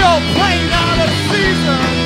You're playing out of season.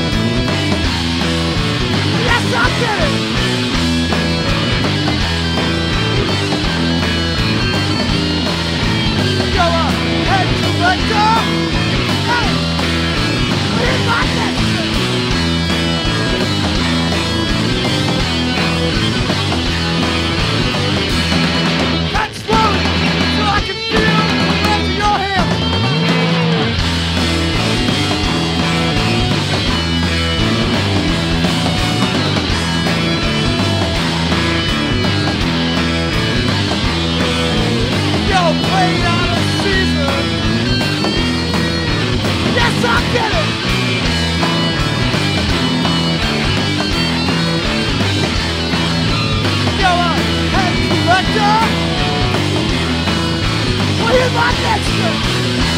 my next